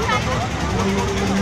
Okay.